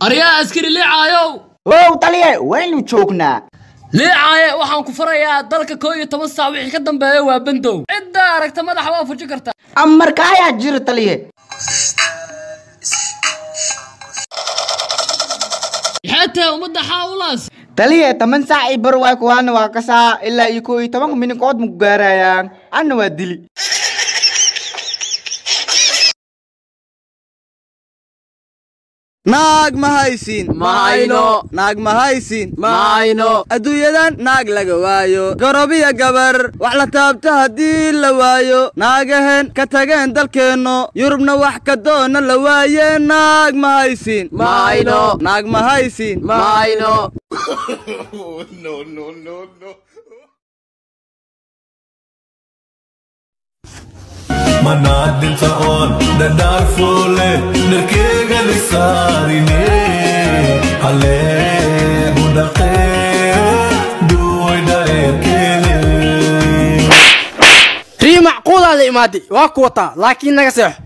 aryaa askari liicaayow wow taliye waynu joognaa. Liicaaye waxaan ku farayaa dalka koo iyo toban saac wixii ka dambeeya waa bandow. Ciddaa aragta madaxa waa fuji kartaa amarka ayaa jiro taliye. Maxay tahay ummadda xaawulaas taliye toban saac ii bar waay kuwaana waa kasaa ilaa iyo koo iyo tobanka minikood maku gaarayaan. Anna waa dili naag ma haysiin mahayno naag ma haysiin mahayno adduunyadan naag laga waayo. Gorobiya gabar wax la taabta haddii la waayo. Naagahen ka tageen dalkeenno. Yurubna wax ka doona la waaye. Naag ma haysiin Mahayno. naag ma haysiin mahayno manaadinta oon dhadhaar foole dharkeega lisaarine halee hudhaqee duway dhareerkeede rii macquulaada imaaday waa ku wataa laakiin naga seexo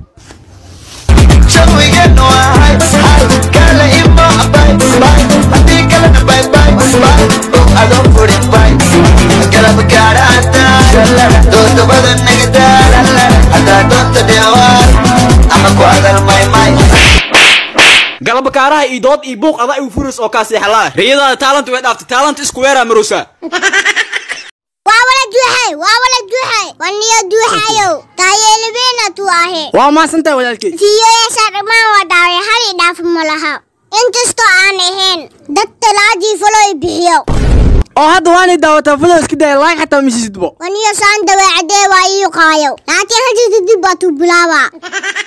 galabakaaraha iyo dood iyo buuq ada igu furis oo kaa seexalaa riyadaada taalanta way dhaaftay taalanta isku weeraa marosa waa maasantahay walaalkey fiiyoyaasha dhammaan waa dhaaway hal i dhaaf ma laha. Inkastoo aan ahayn dad talaadii faloy bixiyo. Oo hadda waanay daawataa fadal iska daya laag xataa misisidbo waniyo saan daweecadee waa ii qaayow laakiin haddii kadib baa tuu bilaabaa